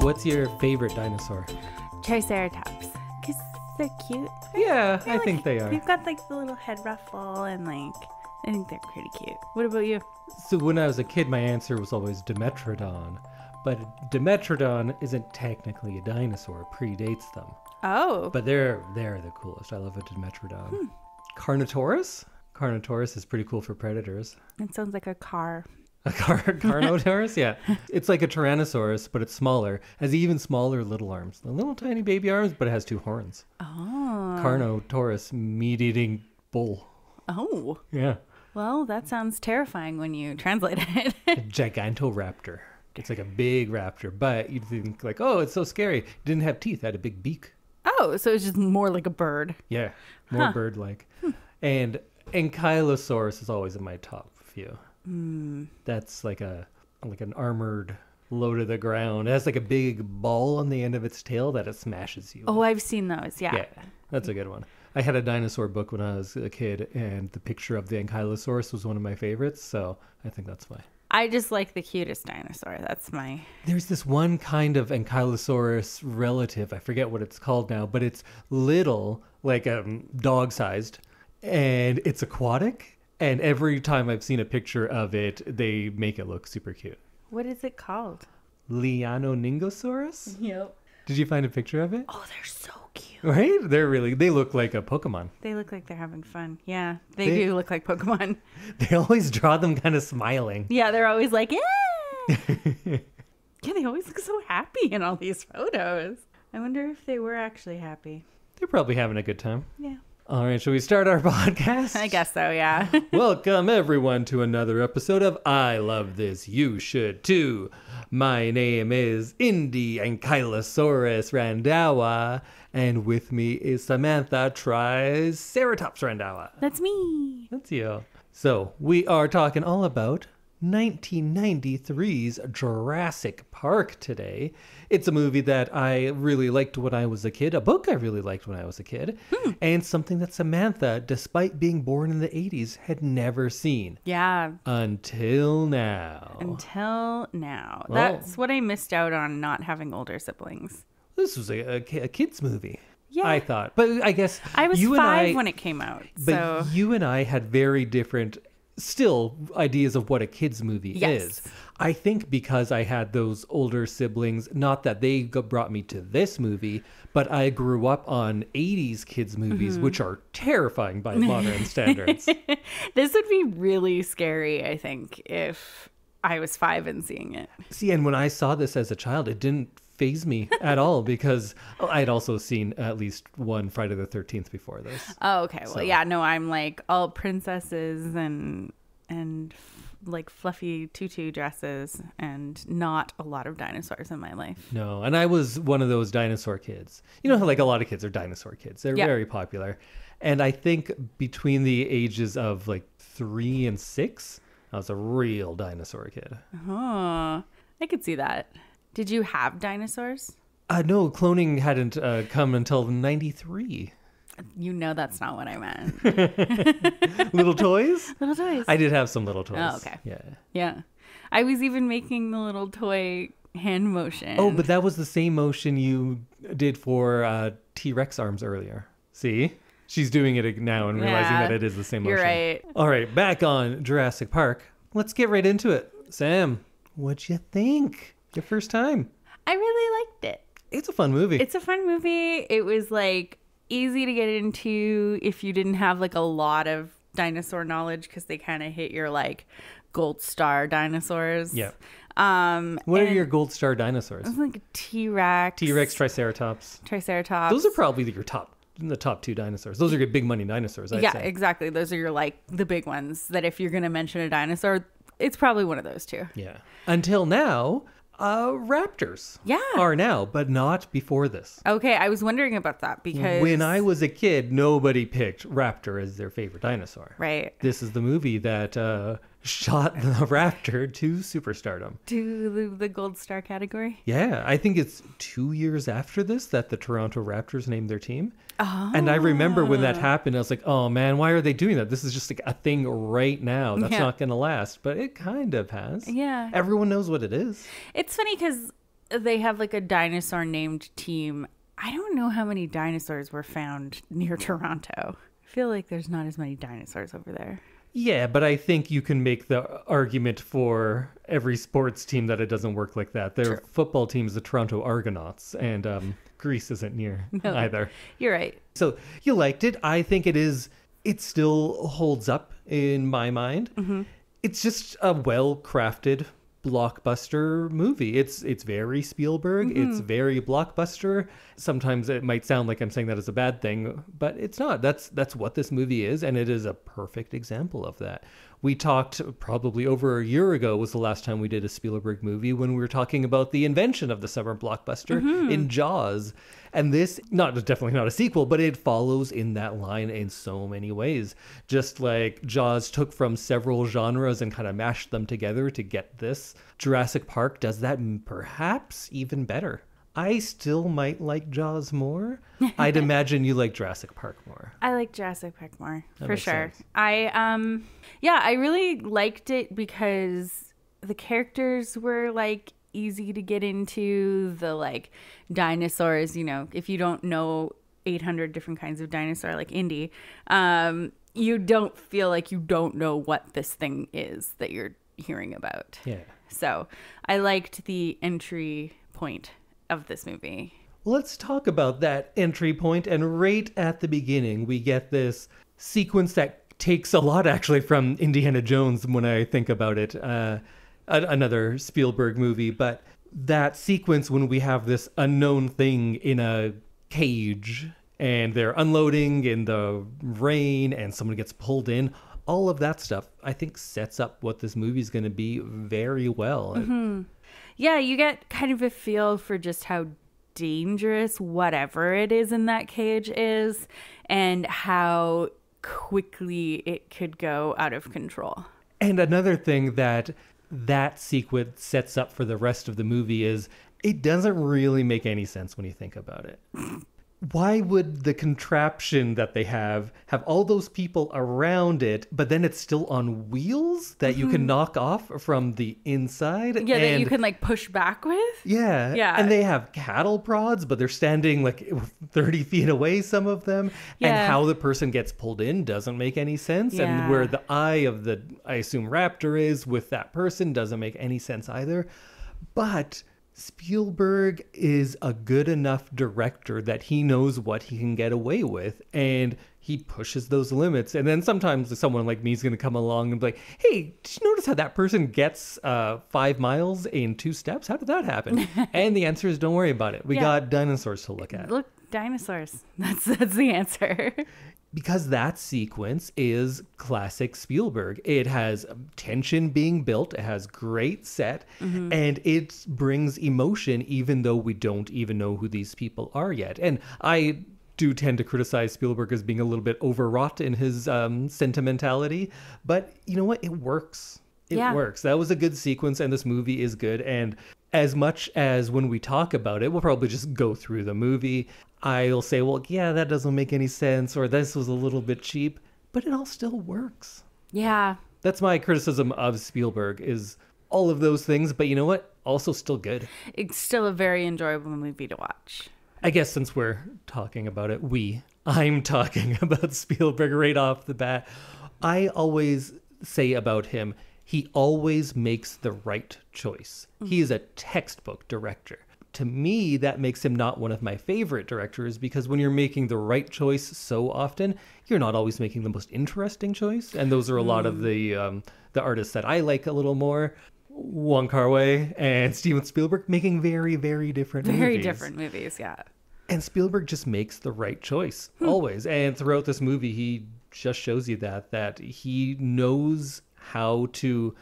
What's your favorite dinosaur? Triceratops. Because they're cute. Yeah, I They're think like- they are. They've got like the little head ruffle and like, I think they're pretty cute. What about you? So when I was a kid, my answer was always Dimetrodon. But Dimetrodon isn't technically a dinosaur, it predates them. Oh, But they're they're the coolest. I love a Dimetrodon. Hmm. Carnotaurus? Carnotaurus is pretty cool for predators. it sounds like a car. A car Carnotaurus? yeah. It's like a Tyrannosaurus, but it's smaller. Has even smaller little arms. The little tiny baby arms, but it has two horns. Oh. Carnotaurus, meat eating bull. Oh. Yeah. Well, that sounds terrifying when you translate it. A gigantoraptor. It's like a big raptor, but you'd think like, oh, it's so scary. It didn't have teeth, had a big beak. oh, so it's just more like a bird. Yeah, more Huh. bird-like. Hmm. And Ankylosaurus is always in my top few. That's like a like an armored low to the ground. It has like a big ball on the end of its tail that it smashes you. Oh, I've seen those. Yeah. yeah, that's a good one. I had a dinosaur book when I was a kid, and the picture of the Ankylosaurus was one of my favorites. So I think that's why. I just like the cutest dinosaur. That's my. There's this one kind of Ankylosaurus relative. I forget what it's called now, but it's little, like um, dog sized, and it's aquatic. And every time I've seen a picture of it, they make it look super cute. What is it called? Liaoningosaurus? Yep. Did you find a picture of it? Oh, they're so cute. Right? They're really, they look like a Pokemon. They look like they're having fun. Yeah, they, They- do look like Pokemon. They always draw them kind of smiling. Yeah, they're always like, yeah. yeah, they always look so happy in all these photos. I wonder if they were actually happy. They're probably having a good time. Yeah. All right, shall we start our podcast? I guess so, yeah. Welcome, everyone, to another episode of I Love This, You Should Too. My name is Indy Ankylosaurus Randhawa, and with me is Samantha Triceratops Randhawa. That's me. That's you. So, we are talking all about 1993's Jurassic Park today. It's a movie that I really liked when I was a kid, a book I really liked when I was a kid, hmm. and something that Samantha, despite being born in the 80s, had never seen Yeah, until now. until now. Oh. That's what I missed out on not having older siblings. This was a, a, a kid's movie. Yeah. I thought. But I guess I was you five and I, when it came out. But so you and I had very different, still, ideas of what a kid's movie Yes. is. I think because I had those older siblings, not that they brought me to this movie, but I grew up on 80s kids' movies, Mm-hmm. which are terrifying by modern standards. this would be really scary, I think, if I was five and seeing it. See, and when I saw this as a child, it didn't faze me at all because I had also seen at least one Friday the 13th before this. Oh, okay. Well, yeah, no, I'm like all princesses and and f- like fluffy tutu dresses and not a lot of dinosaurs in my life. No, and I was one of those dinosaur kids. You know how like a lot of kids are dinosaur kids. They're Yeah. very popular. And I think between the ages of like 3 and 6, I was a real dinosaur kid. Oh, I could see that. Did you have dinosaurs? Uh, no, cloning hadn't uh, come until 93. You know that's not what I meant. Little toys? Little toys. I did have some little toys. Oh, okay. Yeah. yeah. I was even making the little toy hand motion. Oh, but that was the same motion you did for uh, T Rex arms earlier. See? She's doing it now and realizing Yeah, that it is the same you're motion. right. All right, back on Jurassic Park. Let's get right into it. Sam, what'd you think? Your first time. I really liked it. It's a fun movie. It's a fun movie. It was like easy to get into if you didn't have like a lot of dinosaur knowledge because they kind of hit your like gold star dinosaurs. Yeah. Um, what are your gold star dinosaurs? like a T Rex, T Rex, Triceratops. Triceratops. Those are probably your top, the top two dinosaurs. Those are your big money dinosaurs. I'd yeah, say. exactly. Those are your like the big ones that if you're gonna mention a dinosaur, it's probably one of those two. Yeah. Until now, uh, raptors. Yeah. Are now, but not before this. Okay, I was wondering about that because When I was a kid, nobody picked raptor as their favorite dinosaur. right This is the movie that uh, shot the raptor to superstardom. to the, the gold star category. Yeah, I think it's two years after this that the Toronto Raptors named their team. Oh. And I remember when that oh. happened, I was like, oh man, why are they doing that? This is just like a thing right now. That's Yeah. not going to last. But it kind of has. Yeah. Everyone knows what it is. It's funny because they have like a dinosaur named team. I don't know how many dinosaurs were found near Toronto. I feel like there's not as many dinosaurs over there. Yeah, but I think you can make the argument for every sports team that it doesn't work like that. Their True. football team is the Toronto Argonauts, and um, Greece isn't near No. either. You're right. So you liked it. I think it is. It still holds up in my mind. It's just a well-crafted blockbuster movie. It's it's very Spielberg. Mm-hmm. It's very blockbuster. Sometimes it might sound like I'm saying that as a bad thing, but it's not. That's that's what this movie is, and it is a perfect example of that. We talked probably over a year ago was the last time we did a Spielberg movie when we were talking about the invention of the summer blockbuster mm-hmm. in Jaws. And this, not definitely not a sequel, but it follows in that line in so many ways. Just like Jaws took from several genres and kind of mashed them together to get this, Jurassic Park does that perhaps even better. I still might like Jaws more. I'd imagine you like Jurassic Park more. I like Jurassic Park more That for sure. sense. I um yeah, I really liked it because the characters were like easy to get into the like dinosaurs, you know, if you don't know 800 different kinds of dinosaur like Indy, um you don't feel like you don't know what this thing is that you're hearing about. Yeah. So, I liked the entry point of this movie. Let's talk about that entry point. And right at the beginning, we get this sequence that takes a lot actually from Indiana Jones when I think about it. Uh, a- another Spielberg movie, but that sequence when we have this unknown thing in a cage and they're unloading in the rain and someone gets pulled in. All of that stuff, I think, sets up what this movie is going to be very well. Mm-hmm. Yeah, you get kind of a feel for just how dangerous whatever it is in that cage is and how quickly it could go out of control. And another thing that that sequence sets up for the rest of the movie is it doesn't really make any sense when you think about it. Why would the contraption that they have have all those people around it, but then it's still on wheels that you can knock off from the inside? Mm-hmm. Yeah, that you can like push back with. yeah. Yeah. And they have cattle prods, but they're standing like 30 feet away, some of them. Yeah. And how the person gets pulled in doesn't make any sense. Yeah. And where the eye of the, I assume, raptor is with that person doesn't make any sense either. But Spielberg is a good enough director that he knows what he can get away with. And he pushes those limits. And then sometimes someone like me is going to come along and be like, hey, did you notice how that person gets uh, five miles in two steps? How did that happen? and the answer is don't worry about it. We Yeah. got dinosaurs to look at. Look, dinosaurs. That's that's the answer. because that sequence is classic Spielberg. It has tension being built, it has great set, and it brings emotion even though we don't even know who these people are yet. And I do tend to criticize Spielberg as being a little bit overwrought in his um, sentimentality, but you know what? It works. It Yeah. works. That was a good sequence, and this movie is good. And as much as when we talk about it, we'll probably just go through the movie. I'll say, well, yeah, that doesn't make any sense, or this was a little bit cheap, but it all still works. yeah. That's my criticism of Spielberg is all of those things, but you know what? Also still good. It's still a very enjoyable movie to watch. I guess since we're talking about it, we, I'm talking about Spielberg right off the bat. I always say about him, he always makes the right choice. He is a textbook director. To me, that makes him not one of my favorite directors because when you're making the right choice so often, you're not always making the most interesting choice. And those are a lot of the um, the artists that I like a little more. Wong Kar Wai and Steven Spielberg making very, very different Very movies. different movies, yeah. And Spielberg just makes the right choice always. And throughout this movie, he just shows you that that he knows how to.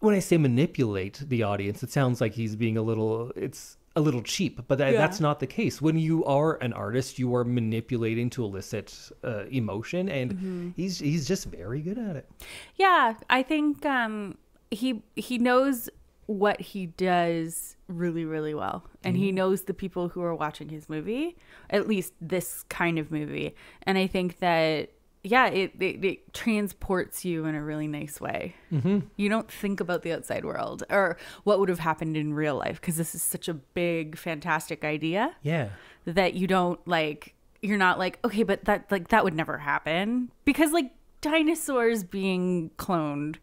When I say manipulate the audience, it sounds like he's being a little. It's a little cheap, but that, Yeah. that's not the case. When you are an artist, you are manipulating to elicit uh, emotion, and he's he's just very good at it. Yeah, I think um, he he knows what he does really really well, and he knows the people who are watching his movie, at least this kind of movie. And I think that yeah, it, it, it transports you in a really nice way. Mm-hmm. You don't think about the outside world or what would have happened in real life because this is such a big, fantastic idea Yeah. that you don't like. You're not like, okay, but that like that would never happen because like dinosaurs being cloned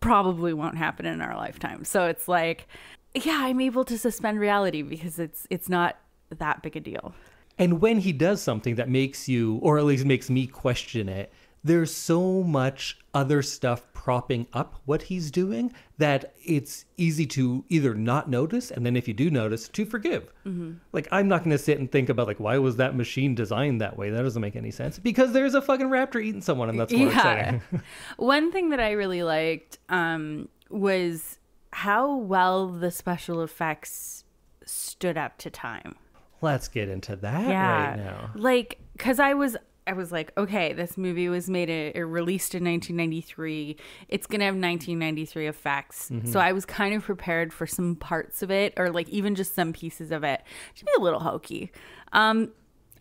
probably won't happen in our lifetime. So it's like, yeah, I'm able to suspend reality because it's it's not that big a deal. And when he does something that makes you, or at least makes me question it, there's so much other stuff propping up what he's doing that it's easy to either not notice, and then if you do notice, to forgive. Like, I'm not going to sit and think about, like, why was that machine designed that way? That doesn't make any sense. Because there's a fucking raptor eating someone, and that's more exciting. One thing that I really liked um, was how well the special effects stood up to time. Let's get into that Yeah. right now. Like, because I was. I was like, okay, this movie was made, it released in 1993. It's going to have 1993 effects. Mm-hmm. So I was kind of prepared for some parts of it, or like even just some pieces of it to be a little hokey. Um,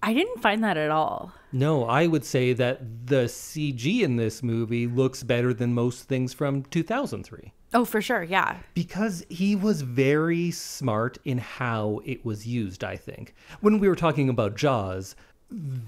I didn't find that at all. No, I would say that the CG in this movie looks better than most things from 2003. Oh, for sure. Yeah. because he was very smart in how it was used i think when we were talking about jaws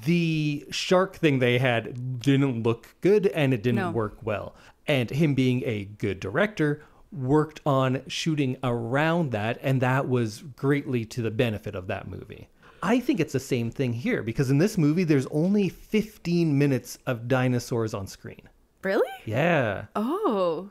the shark thing they had didn't look good and it didn't No. work well and him being a good director worked on shooting around that and that was greatly to the benefit of that movie i think it's the same thing here because in this movie there's only 15 minutes of dinosaurs on screen Really? yeah Oh.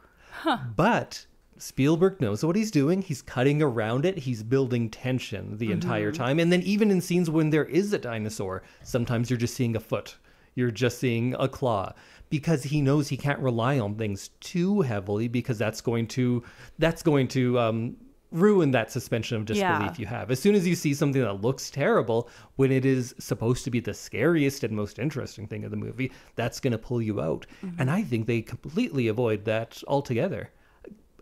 But Spielberg knows what he's doing. He's cutting around it. He's building tension the entire time. And then even in scenes when there is a dinosaur, sometimes you're just seeing a foot. You're just seeing a claw because he knows he can't rely on things too heavily because that's going to that's going to um, ruin that suspension of disbelief Yeah. you have. As soon as you see something that looks terrible when it is supposed to be the scariest and most interesting thing of the movie, that's going to pull you out. And I think they completely avoid that altogether.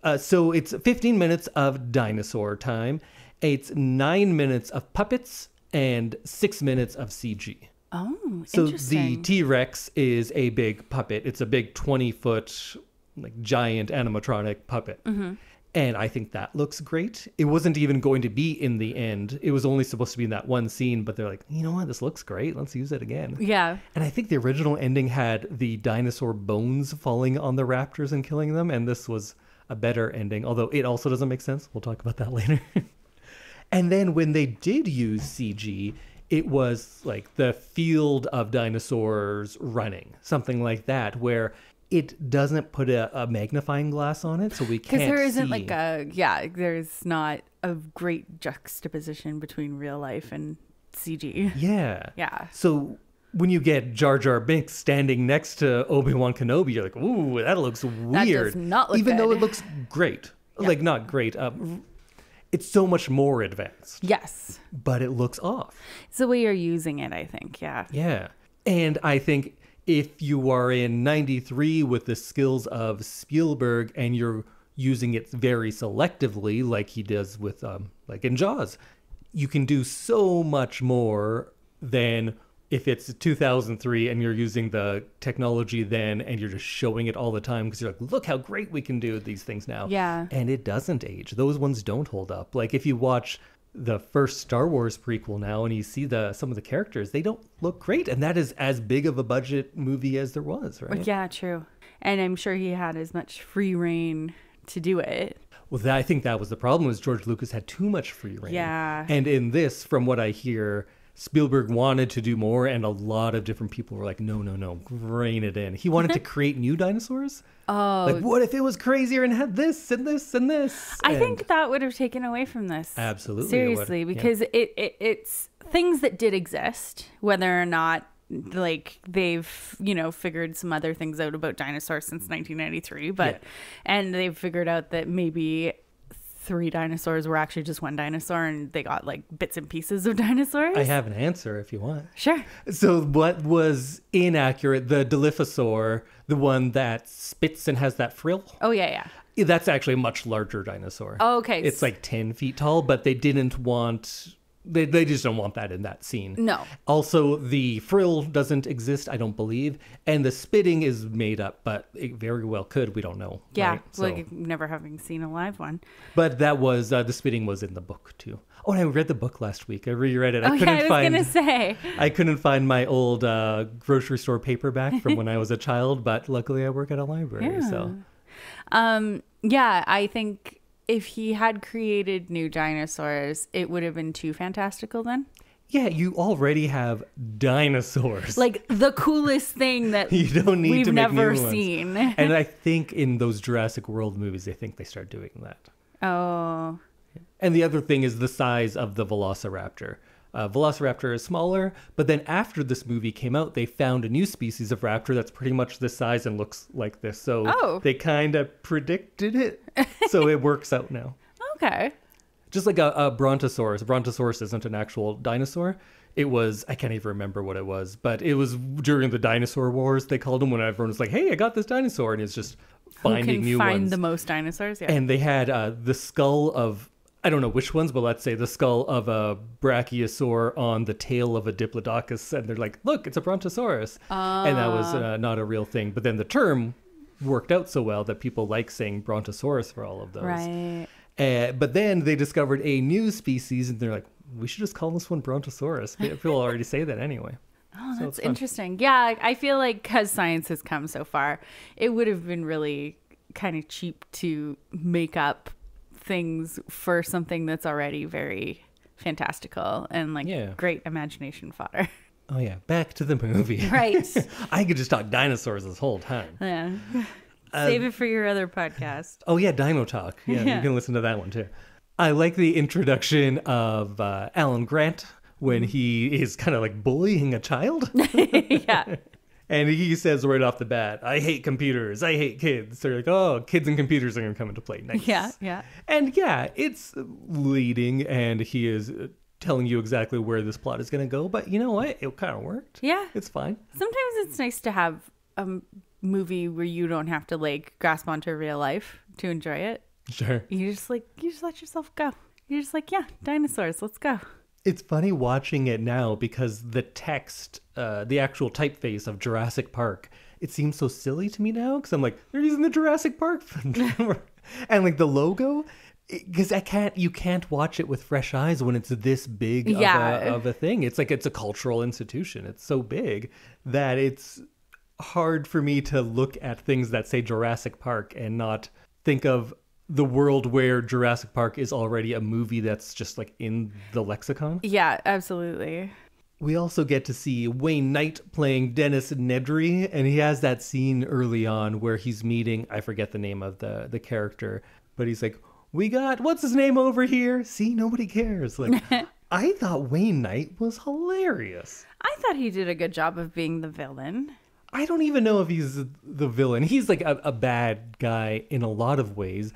Uh, so it's 15 minutes of dinosaur time. It's nine minutes of puppets and six minutes of CG. Oh, So the. T Rex is a big puppet. It's a big 20 foot, like giant animatronic puppet. Mm-hmm. And I think that looks great. It wasn't even going to be in the end. It was only supposed to be in that one scene, but they're like, you know what? This looks great. Let's use it again. yeah. And I think the original ending had the dinosaur bones falling on the raptors and killing them, and this was a better ending, although it also doesn't make sense. We'll talk about that later. and then when they did use CG, it was like the field of dinosaurs running, something like that, where it doesn't put a, a magnifying glass on it, so we can't Because there isn't see. like a, yeah, there's not a great juxtaposition between real life and CG. yeah. Yeah. So when you get Jar Jar Binks standing next to Obi Wan Kenobi, you're like, "Ooh, that looks weird." not look even though it looks great, like not great. Um, it's so much more advanced, Yes. but it looks off. It's the way you're using it, I think. Yeah. Yeah, and I think if you are in '93 with the skills of Spielberg and you're using it very selectively, like he does with, um, like in Jaws, you can do so much more than if it's 2003 and you're using the technology then and you're just showing it all the time because you're like, look how great we can do these things now. Yeah. And it doesn't age. Those ones don't hold up. Like if you watch the first Star Wars prequel now and you see the some of the characters, they don't look great. And that is as big of a budget movie as there was, right? Yeah, true. And I'm sure he had as much free rein to do it. Well, that, I think that was the problem was George Lucas had too much free rein. Yeah. And in this, from what I hear, Spielberg wanted to do more, and a lot of different people were like, "No, no, no, rein it in." He wanted to create new dinosaurs. Oh, Like, what if it was crazier and had this and this and this? I And- think that would have taken away from this. Absolutely it Seriously, yeah. because it, it it's things that did exist, whether or not like they've you know figured some other things out about dinosaurs since 1993 but Yeah. and they've figured out that maybe three dinosaurs were actually just one dinosaur and they got like bits and pieces of dinosaurs I have an answer if you want. sure So, what was inaccurate? The Dilophosaur, the one that spits and has that frill. oh yeah yeah That's actually a much larger dinosaur. Oh, okay. It's like 10 feet tall, but they didn't want they, they just don't want that in that scene. No. Also, the frill doesn't exist, I don't believe, and the spitting is made up, but it very well could. We don't know. Yeah, right? So- like never having seen a live one. but that was uh, the spitting was in the book too. Oh, and I read the book last week. I reread it. I Oh couldn't yeah, I was find. gonna say. I couldn't find my old uh, grocery store paperback from when I was a child, but luckily I work at a library. So Um, yeah, I think if he had created new dinosaurs, it would have been too fantastical then. yeah, you already have dinosaurs. Like the coolest thing that you don't need we've to make never new ones. seen. and I think in those Jurassic World movies, they think they start doing that. oh, And the other thing is the size of the Velociraptor. Uh, Velociraptor is smaller, but then after this movie came out, they found a new species of raptor that's pretty much this size and looks like this. So Oh. they kind of predicted it. so it works out now. okay. Just like a, a Brontosaurus. A Brontosaurus isn't an actual dinosaur. It was, I can't even remember what it was, but it was during the dinosaur wars, they called them when everyone was like, hey, I got this dinosaur. And it's just Who finding can new find ones the most dinosaurs? Yeah. and they had uh, the skull of I don't know which ones, but let's say the skull of a brachiosaur on the tail of a diplodocus, and they're like, "Look, it's a brontosaurus," and that was uh, not a real thing. But then the term worked out so well that people like saying brontosaurus for all of those. right. Uh, but then they discovered a new species, and they're like, "We should just call this one brontosaurus." People already say that anyway. Oh, that's fun. interesting. Yeah, I feel like because science has come so far, it would have been really kind of cheap to make up things for something that's already very fantastical and like Yeah. great imagination fodder. Oh yeah, back to the movie. Right. I could just talk dinosaurs this whole time. yeah. Uh, Save it for your other podcast. Oh yeah, Dino Talk. Yeah, Yeah. you can listen to that one too. I like the introduction of uh, Alan Grant when he is kind of like bullying a child, yeah. And he says right off the bat, "I hate computers. I hate kids." They're like, "Oh, kids and computers are gonna come into play." Nice. Yeah. Yeah. And yeah, it's leading, and he is telling you exactly where this plot is gonna go. But you know what? It kind of worked. Yeah. It's fine. Sometimes it's nice to have a movie where you don't have to like grasp onto real life to enjoy it. Sure. You just like you just let yourself go. You're just like, yeah, dinosaurs, let's go. It's funny watching it now because the text, uh, the actual typeface of Jurassic Park, it seems so silly to me now because I'm like, they're using the Jurassic Park, and like the logo, because I can't, you can't watch it with fresh eyes when it's this big of, a, of a thing. It's like it's a cultural institution. It's so big that it's hard for me to look at things that say Jurassic Park and not think of the world where Jurassic Park is already a movie that's just like in the lexicon. Yeah, absolutely. We also get to see Wayne Knight playing Dennis Nedry, and he has that scene early on where he's meeting I forget the name of the the character, but he's like, "We got what's his name over here?" See, nobody cares. Like, I thought Wayne Knight was hilarious. I thought he did a good job of being the villain. I don't even know if he's the villain. He's like a, a bad guy in a lot of ways,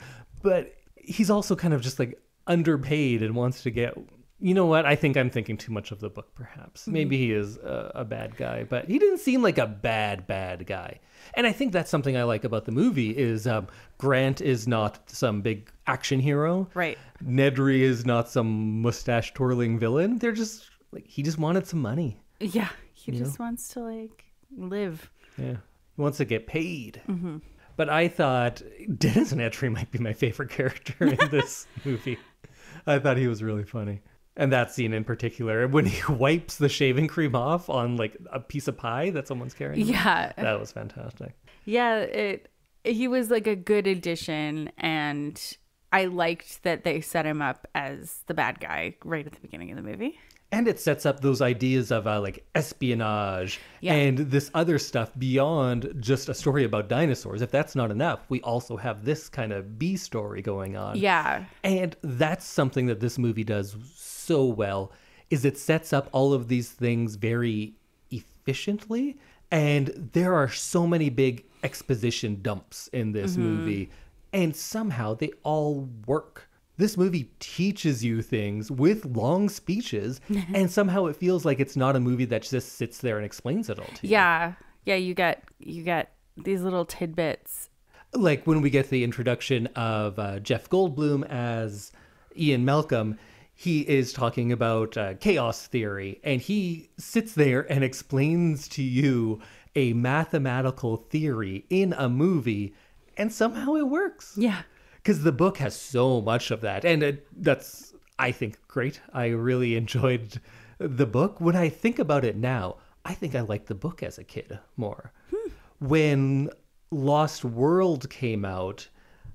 but he's also kind of just like underpaid and wants to get. You know what? I think I'm thinking too much of the book, perhaps. Maybe he is a, a bad guy, but he didn't seem like a bad, bad guy. And I think that's something I like about the movie is um, Grant is not some big action hero. Right. Nedry is not some mustache twirling villain. They're just like he just wanted some money. Yeah, he just wants to like live. Yeah. He wants to get paid. But I thought Dennis Nedry might be my favorite character in this movie. I thought he was really funny. And that scene in particular, when he wipes the shaving cream off on like a piece of pie that someone's carrying. Yeah. That was fantastic. Yeah, it he was like a good addition and I liked that they set him up as the bad guy right at the beginning of the movie. And it sets up those ideas of uh, like espionage Yeah. and this other stuff beyond just a story about dinosaurs. If that's not enough, we also have this kind of B story going on. Yeah. And that's something that this movie does so well is it sets up all of these things very efficiently and there are so many big exposition dumps in this movie and somehow they all work. This movie teaches you things with long speeches and somehow it feels like it's not a movie that just sits there and explains it all to you. Yeah. Yeah, you get you get these little tidbits. like when we get the introduction of uh, Jeff Goldblum as Ian Malcolm, he is talking about uh, chaos theory, and he sits there and explains to you a mathematical theory in a movie, and somehow it works. Yeah. Because the book has so much of that, and it, that's, I think, great. I really enjoyed the book. When I think about it now, I think I liked the book as a kid more. When Lost World came out,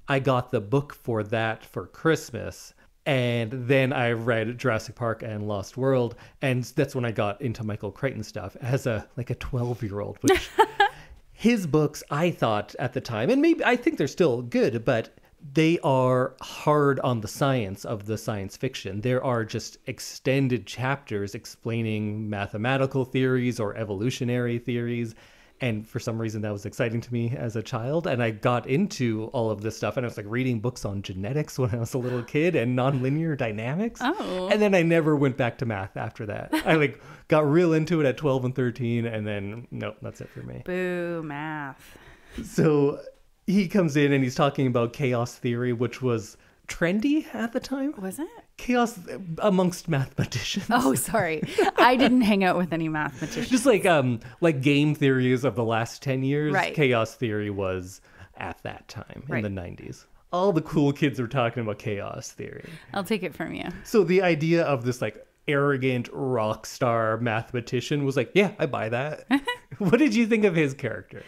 I got the book for that for Christmas. And then I read Jurassic Park and Lost World, and that's when I got into Michael Crichton stuff as a like a twelve year old. Which his books, I thought at the time, and maybe I think they're still good, but they are hard on the science of the science fiction. There are just extended chapters explaining mathematical theories or evolutionary theories. And for some reason, that was exciting to me as a child. And I got into all of this stuff. And I was like reading books on genetics when I was a little kid and nonlinear dynamics. Oh. And then I never went back to math after that. I like got real into it at 12 and 13. And then, nope, that's it for me. Boo, math. So he comes in and he's talking about chaos theory, which was trendy at the time. Was it? Chaos amongst mathematicians. Oh, sorry. I didn't hang out with any mathematicians. Just like um like game theories of the last 10 years, Right. chaos theory was at that time Right. in the 90s. All the cool kids were talking about chaos theory. I'll take it from you. So the idea of this like arrogant rock star mathematician was like, yeah, I buy that. what did you think of his character?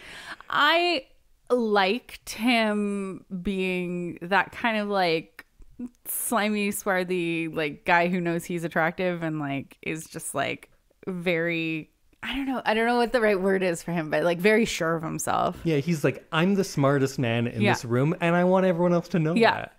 I liked him being that kind of like slimy, swarthy, like guy who knows he's attractive and like is just like very. I don't know. I don't know what the right word is for him, but like very sure of himself. Yeah, he's like, I'm the smartest man in Yeah. this room, and I want everyone else to know Yeah. that.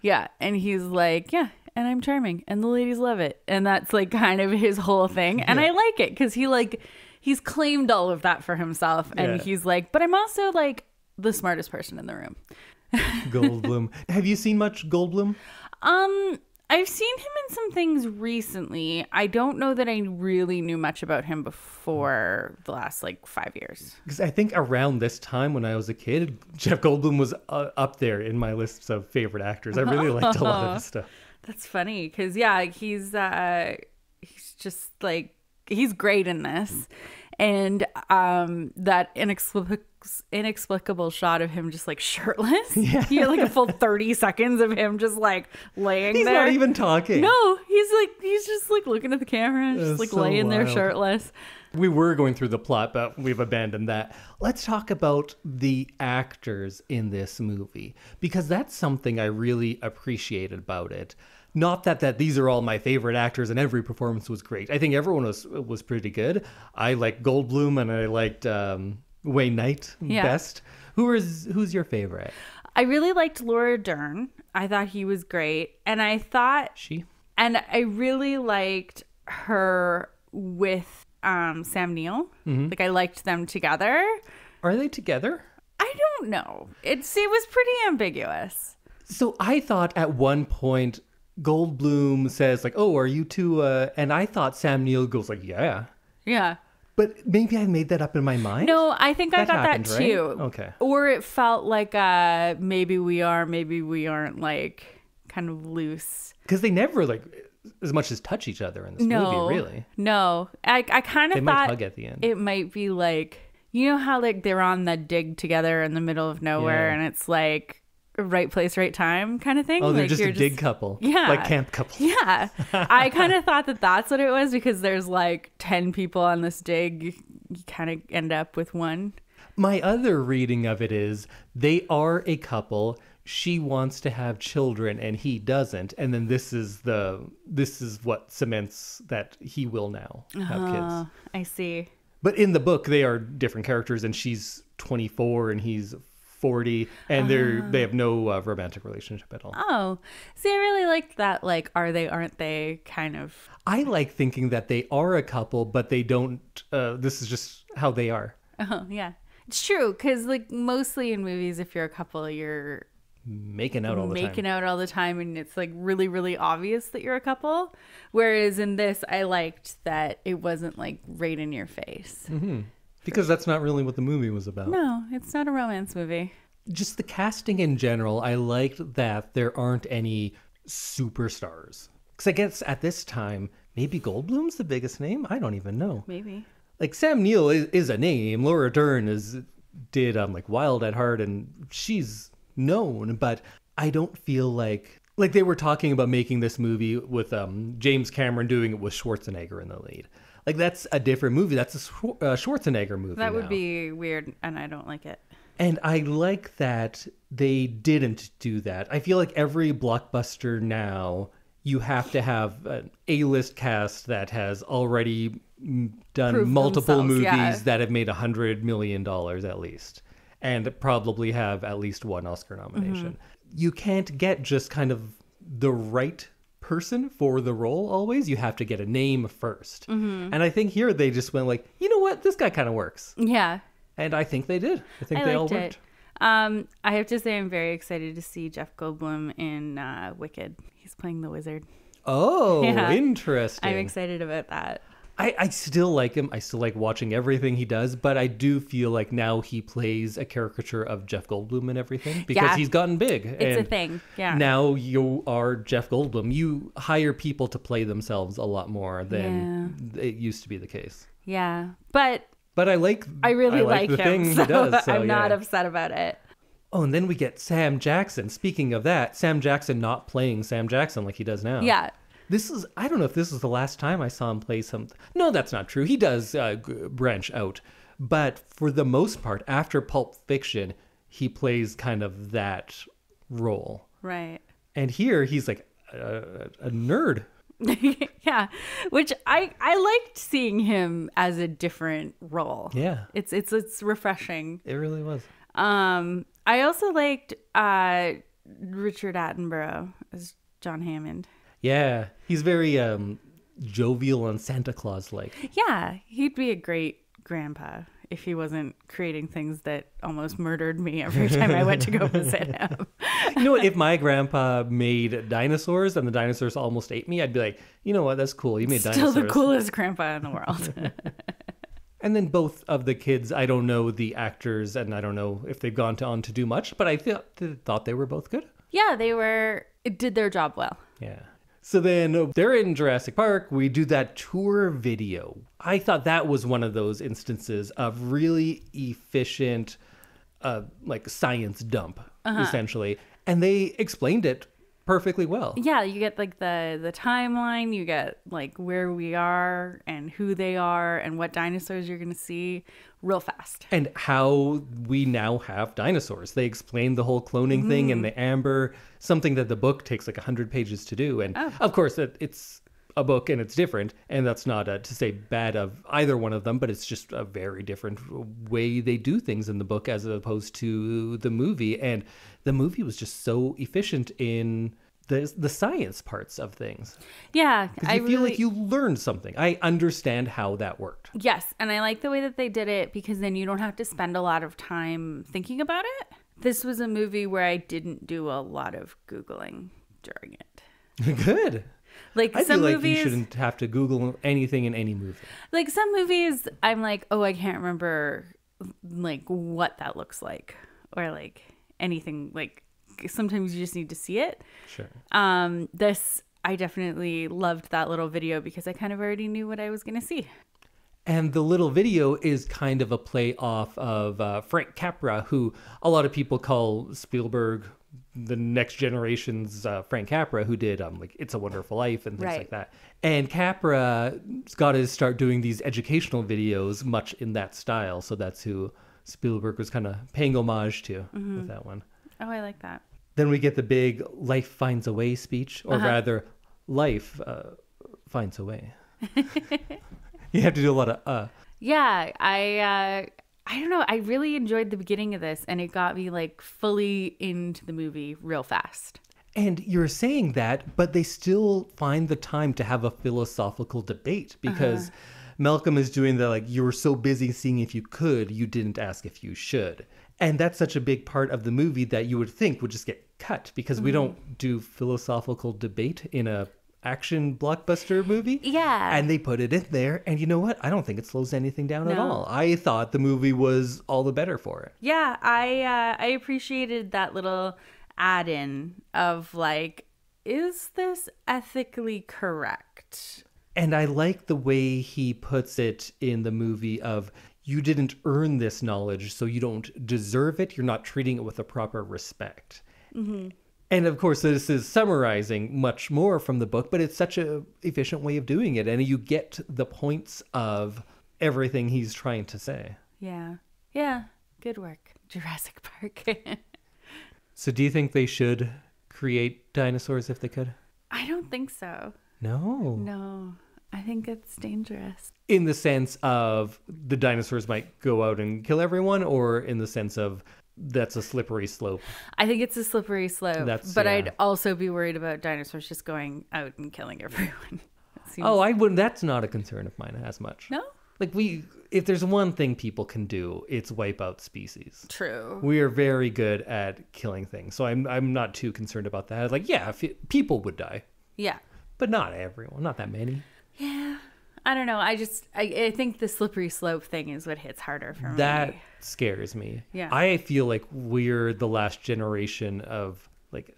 Yeah. And he's like, yeah, and I'm charming and the ladies love it. And that's like kind of his whole thing. And Yeah. I like it because he like, he's claimed all of that for himself. And he's like, but I'm also like the smartest person in the room. Goldblum. Have you seen much Goldblum? Um, I've seen him in some things recently. I don't know that I really knew much about him before the last like five years. Because I think around this time when I was a kid, Jeff Goldblum was uh, up there in my lists of favorite actors. I really liked a lot of his stuff. That's funny because yeah, he's uh, he's just like he's great in this, and um, that inexplicable inexplicable shot of him just like shirtless. Yeah, you had like a full thirty seconds of him just like laying there. He's there. not even talking. no, he's like he's just like looking at the camera, just That's like so laying there shirtless. We were going through the plot, but we've abandoned that. Let's talk about the actors in this movie because that's something I really appreciated about it. Not that that these are all my favorite actors and every performance was great. I think everyone was was pretty good. I liked Goldblum and I liked um, Wayne Knight Yeah. best. Who is who's your favorite? I really liked Laura Dern. I thought he was great, and I thought She. and I really liked her with um, Sam Neill. Mm-hmm. Like I liked them together. Are they together? I don't know. It's it was pretty ambiguous. So I thought at one point Goldblum says like, "Oh, are you two?" Uh, and I thought Sam Neill goes like, "Yeah," Yeah. but maybe I made that up in my mind. No, I think I That got happened, that right? too. Okay. Or it felt like uh maybe we are, maybe we aren't like kind of loose. because they never like as much as touch each other in this No. movie. Really, No. I I kind they of might thought hug at the end. it might be like you know how like they're on the dig together in the middle of nowhere Yeah. and it's like right place right time kind of thing oh, they're like just you're a dig couple. Yeah. like camp couple. yeah i kind of thought that that's what it was because there's like 10 people on this dig you, kind of end up with one My other reading of it is they are a couple. She wants to have children and he doesn't, and then this is the this is what cements that he will now have kids. oh i see But in the book, they are different characters, and she's 24 and he's 40, and they're they have no uh, romantic relationship at all. oh see i really liked that like are they aren't they kind of I like thinking that they are a couple, but they don't. Uh, this is just how they are. oh yeah it's true because like mostly in movies if you're a couple you're Making out all the making time. out all the time and it's like really really obvious that you're a couple whereas in this i liked that it wasn't like right in your face Because that's not really what the movie was about. no it's not a romance movie Just the casting in general, I liked that there aren't any superstars. Because I guess at this time, maybe Goldblum's the biggest name. I don't even know. Maybe. Like Sam Neill is, is a name. Laura Dern is did um like Wild at Heart, and she's known, but I don't feel like like they were talking about making this movie with um James Cameron doing it with Schwarzenegger in the lead. Like that's a different movie. That's a uh, Schwarzenegger movie. That would now. be weird, and I don't like it. And I like that they didn't do that. I feel like every blockbuster now, you have to have an A-list cast that has already mm, done Proved multiple movies yeah. that have made a hundred million dollars at least, and probably have at least one Oscar nomination. Mm-hmm. You can't get just kind of the right person for the role always you have to get a name 1st Mm-hmm. and i think here they just went like you know what this guy kind of works Yeah, and i think they did i think I they all worked it. Um, I have to say, I'm very excited to see Jeff Goldblum in uh, Wicked. He's playing the wizard. Oh, Yeah. interesting. I'm excited about that. I, I still like him. I still like watching everything he does, but I do feel like now he plays a caricature of Jeff Goldblum and everything because Yeah. he's gotten big. It's a thing. Yeah. Now you are Jeff Goldblum. You hire people to play themselves a lot more than it used to be the case. Yeah, but But I like I really like, like, the him, thing so he does. So, I'm not yeah. upset about it. Oh, and then we get Sam Jackson. Speaking of that, Sam Jackson not playing Sam Jackson like he does now. Yeah, This is I don't know if this is the last time I saw him play something. No, that's not true. He does uh, g- branch out, but for the most part, after Pulp Fiction, he plays kind of that role. right. And here he's like a, a nerd. yeah, which I I liked seeing him as a different role. Yeah, It's it's it's refreshing. it really was. Um, I also liked uh Richard Attenborough as John Hammond. Yeah, he's very um, jovial and Santa Claus like. Yeah, he'd be a great grandpa if he wasn't creating things that almost murdered me every time I went to go visit him. You know what? If my grandpa made dinosaurs and the dinosaurs almost ate me, I'd be like, you know what? That's cool. You made Still dinosaurs. Still the coolest grandpa in the world. And then both of the kids, I don't know the actors, and I don't know if they've gone to, on to do much, but I thought thought they were both good. yeah, they were it did their job well. Yeah. So then they're in Jurassic Park. We do that tour video. I thought that was one of those instances of really efficient, uh, like science dump, essentially. And they explained it perfectly well. Yeah, you get like the the timeline, you get like where we are and who they are and what dinosaurs you're going to see real fast. and how we now have dinosaurs. They explain the whole cloning thing and mm-hmm. the amber, something that the book takes like 100 pages to do. And oh. of course, it, it's a book and it's different. And that's not uh to say bad of either one of them, but it's just a very different way they do things in the book as opposed to the movie. And the movie was just so efficient in the, the science parts of things. Yeah, I feel really like you learned something. I understand how that worked. Yes, and I like the way that they did it because then you don't have to spend a lot of time thinking about it. This was a movie where I didn't do a lot of googling during it. Good. Like I some feel like movies, you shouldn't have to Google anything in any movie. like some movies, I'm like, oh, I can't remember like what that looks like or like anything. Like sometimes you just need to see it. Sure. Um, this I definitely loved that little video because I kind of already knew what I was gonna see. And the little video is kind of a play off of uh, Frank Capra, who a lot of people call Spielberg the next generation's uh, Frank Capra, who did um, like It's a Wonderful Life and things Right. like that. And Capra's got to start doing these educational videos much in that style. So that's who Spielberg was kind of paying homage to with that one. Oh, I like that. Then we get the big "Life finds a way" speech, or rather, "Life uh, finds a way." you have to do a lot of "uh." Yeah, I uh I don't know, I really enjoyed the beginning of this and it got me like fully into the movie real fast. And you're saying that, but they still find the time to have a philosophical debate because uh-huh. Malcolm is doing the like, you were so busy seeing if you could, you didn't ask if you should. And that's such a big part of the movie that you would think would just get cut because we mm-hmm. don't do philosophical debate in a action blockbuster movie. Yeah. And they put it in there. And you know what? I don't think it slows anything down at all. I thought the movie was all the better for it. Yeah, I uh I appreciated that little add-in of like is this ethically correct? And I like the way he puts it in the movie of you didn't earn this knowledge, so you don't deserve it. You're not treating it with a proper respect. And of course, this is summarizing much more from the book, but it's such a efficient way of doing it, and you get the points of everything he's trying to say. Yeah. Yeah. Good work, Jurassic Park. So, do you think they should create dinosaurs if they could? I don't think so. No. No. I think it's dangerous. In the sense of the dinosaurs might go out and kill everyone, or in the sense of that's a slippery slope. I think it's a slippery slope. That's- but yeah. I'd also be worried about dinosaurs just going out and killing everyone. Seems- Oh, I wouldn't. That's not a concern of mine as much. no? Like we, if there's one thing people can do, it's wipe out species. True. We are very good at killing things, so I'm I'm not too concerned about that. Like, yeah, if it, people would die, Yeah. but not everyone, not that many. Yeah. I don't know. I just I, I think the slippery slope thing is what hits harder for me. That scares me. Yeah. I feel like we're the last generation of like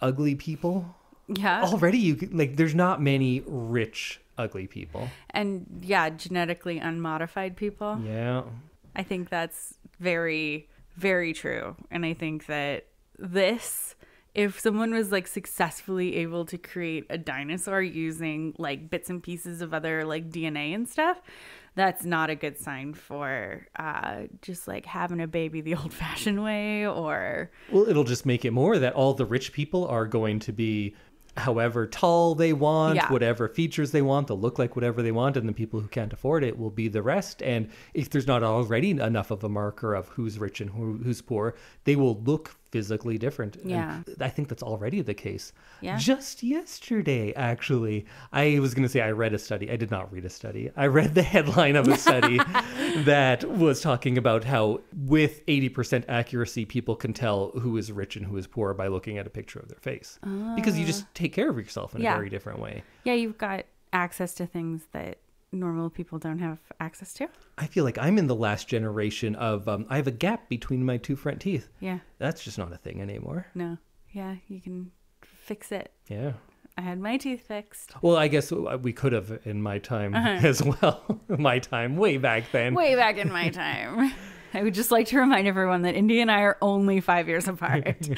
ugly people. Yeah. Already, you like, there's not many rich ugly people. And yeah, genetically unmodified people. Yeah. I think that's very, very true. And I think that this, if someone was like successfully able to create a dinosaur using like bits and pieces of other like DNA and stuff, that's not a good sign for uh, just like having a baby the old fashioned way or Well, it'll just make it more that all the rich people are going to be however tall they want, Yeah. whatever features they want, they'll look like whatever they want, and the people who can't afford it will be the rest. And if there's not already enough of a marker of who's rich and who, who's poor, they will look physically different. And Yeah. I think that's already the case. Yeah. Just yesterday, actually, I was going to say I read a study. I did not read a study. I read the headline of a study that was talking about how, with 80% accuracy, people can tell who is rich and who is poor by looking at a picture of their face. Because you ah. just take care of yourself in Yeah. a very different way. yeah, you've got access to things that normal people don't have access to. I feel like I'm in the last generation of, um, I have a gap between my two front teeth. Yeah. That's just not a thing anymore. No. Yeah, you can fix it. Yeah. I had my teeth fixed. Well, I guess we could have in my time as well. my time, way back then. way back in my time. I would just like to remind everyone that Indy and I are only five years apart.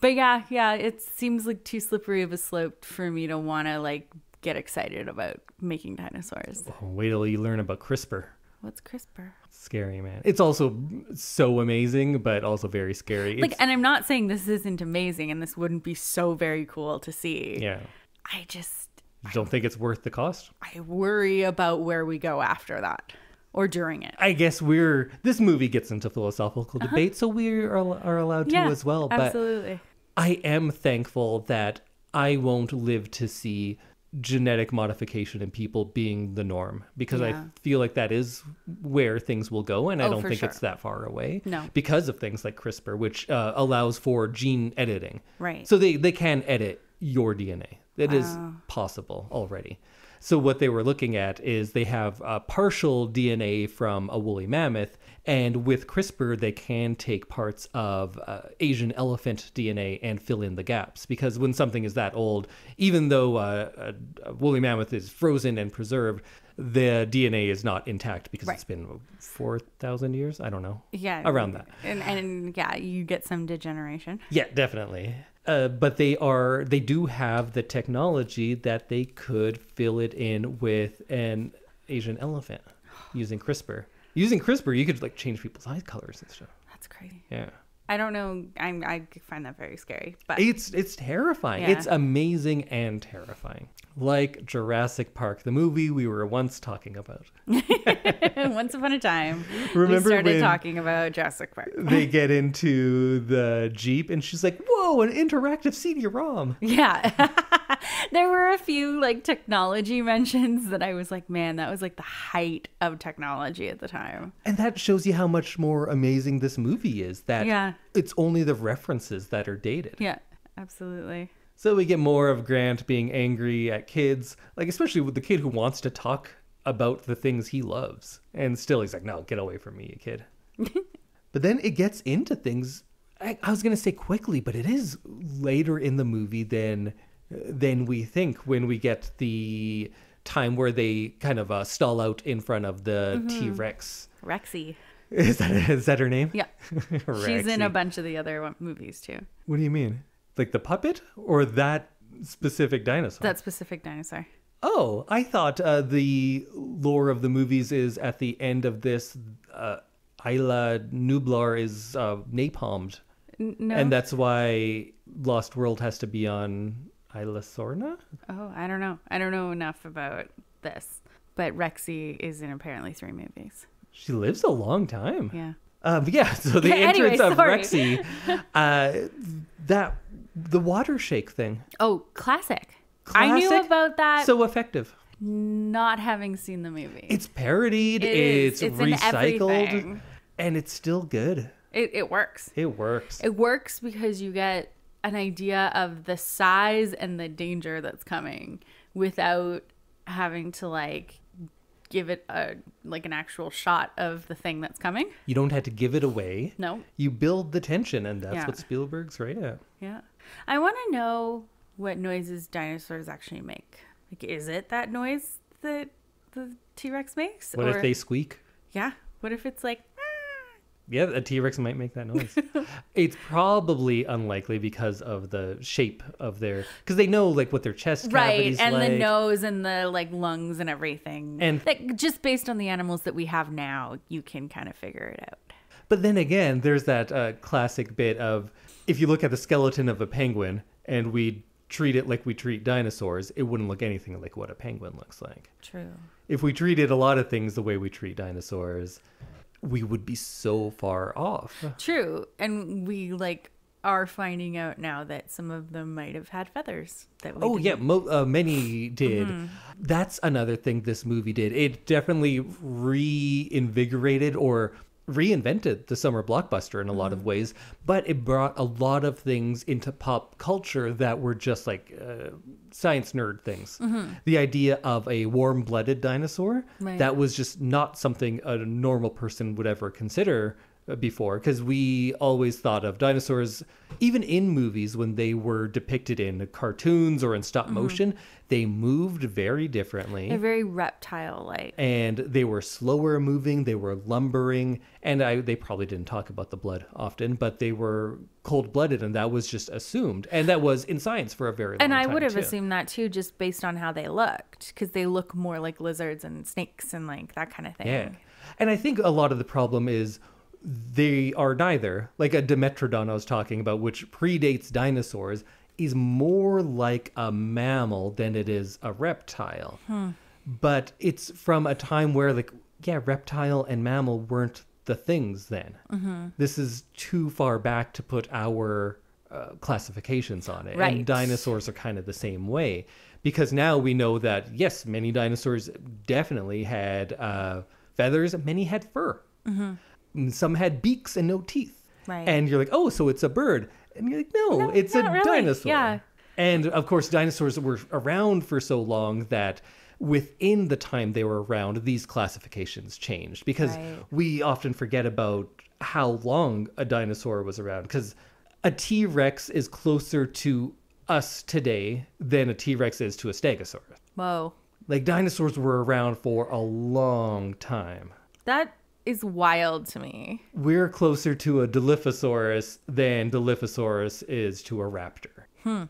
but yeah, yeah, it seems like too slippery of a slope for me to want to like get excited about making dinosaurs. Oh, wait till you learn about CRISPR. What's CRISPR? Scary, man. It's also so amazing, but also very scary. Like, It's- and I'm not saying this isn't amazing and this wouldn't be so very cool to see. yeah. I just, You don't think it's worth the cost? I worry about where we go after that or during it. I guess we're this movie gets into philosophical debate, so we are, are allowed to Uh-huh. yeah, as well. But absolutely. I am thankful that I won't live to see genetic modification in people being the norm because Yeah. I feel like that is where things will go, and I Oh, don't think sure. it's that far away. No. because of things like CRISPR, which uh, allows for gene editing. Right. So they they can edit your DNA. That is Wow. possible already. So what they were looking at is they have uh, partial DNA from a woolly mammoth, and with CRISPR they can take parts of uh, Asian elephant DNA and fill in the gaps. Because when something is that old, even though uh, a, a woolly mammoth is frozen and preserved, the DNA is not intact because Right. it's been four thousand years. I don't know. Yeah. Around that. And, and yeah, you get some degeneration. Yeah, definitely. Uh, but they are they do have the technology that they could fill it in with an Asian elephant using CRISPR. Using CRISPR, you could like change people's eye colors and stuff. That's crazy. Yeah, I don't know. I'm, I find that very scary. But it's it's terrifying. Yeah. It's amazing and terrifying. Like Jurassic Park, the movie we were once talking about. once upon a time, Remember we started talking about Jurassic Park. They get into the jeep, and she's like, "Whoa, an interactive CD-ROM." Yeah. there were a few like technology mentions that I was like, man, that was like the height of technology at the time. And that shows you how much more amazing this movie is. That Yeah. it's only the references that are dated. Yeah, absolutely. So we get more of Grant being angry at kids, like especially with the kid who wants to talk about the things he loves. And still he's like, "No, get away from me, you kid." but then it gets into things I, I was gonna say quickly, but it is later in the movie than than we think when we get the time where they kind of uh, stall out in front of the Mm-hmm. T Rex. Rexy. Is that is that her name? Yeah. She's in a bunch of the other movies too. What do you mean? Like the puppet or that specific dinosaur? That specific dinosaur. Oh, I thought uh, the lore of the movies is at the end of this. Uh, Isla Nublar is uh, napalmed, N- no. and that's why Lost World has to be on Isla Sorna. oh, I don't know. I don't know enough about this. But Rexy is in apparently three movies. She lives a long time. Yeah. Um, yeah. So the Yeah, anyway, entrance of sorry. Rexy, uh, that the water shake thing, Oh, classic. I knew about that so effective. not having seen the movie. It's parodied. It. It's, It's recycled, and it's still good. it, it works. It works. It works because you get an idea of the size and the danger that's coming without having to like give it a like an actual shot of the thing that's coming. You don't have to give it away. No. You build the tension, and that's Yeah. what Spielberg's right at. Yeah. I want to know what noises dinosaurs actually make. Like is it that noise that the T-Rex makes What if they squeak? Yeah. What if it's like ah! Yeah, a T Rex might make that noise. it's probably unlikely because of the shape of their, because they know like what their chest right and like. the nose and the like lungs and everything And- like just based on the animals that we have now you can kind of figure it out But then again, there's that uh, classic bit of if you look at the skeleton of a penguin and we treat it like we treat dinosaurs, it wouldn't look anything like what a penguin looks like. true If we treated a lot of things the way we treat dinosaurs, we would be so far off. true and we like are finding out now that some of them might have had feathers that we Oh yeah, didn't- mo- uh, many did. Mm-hmm. That's another thing this movie did. It definitely reinvigorated or reinvented the summer blockbuster in a lot Mm-hmm. of ways, but it brought a lot of things into pop culture that were just like uh, science nerd things. The idea of a warm-blooded dinosaur Mm-hmm. Right. that was just not something a normal person would ever consider before because we always thought of dinosaurs even in movies when they were depicted in cartoons or in stop mm-hmm. motion they moved very differently. They're very reptile like and they were slower moving they were lumbering and I, they probably didn't talk about the blood often but they were cold-blooded and that was just assumed. And that was in science for a very long and i time would have too. assumed that too just based on how they looked because they look more like lizards and snakes and like that kind of thing. Yeah. And I think a lot of the problem is they are neither. Like a Dimetrodon I was talking about, which predates dinosaurs, is more like a mammal than it is a reptile. But it's from a time where, like, yeah, reptile and mammal weren't the things then. This is too far back to put our uh, classifications on it. Right. And dinosaurs are kind of the same way. Because now we know that, yes, many dinosaurs definitely had uh, feathers, many had fur. And Some had beaks and no teeth. Right. And you're like, oh, so it's a bird. And you're like, no, No, it's a really. dinosaur. Yeah. And of course, dinosaurs were around for so long that within the time they were around, these classifications changed because Right. we often forget about how long a dinosaur was around. Because a T Rex is closer to us today than a T Rex is to a Stegosaurus. whoa Like dinosaurs were around for a long time. that is wild to me We're closer to a Dilophosaurus than Dilophosaurus is to a raptor. Hmm.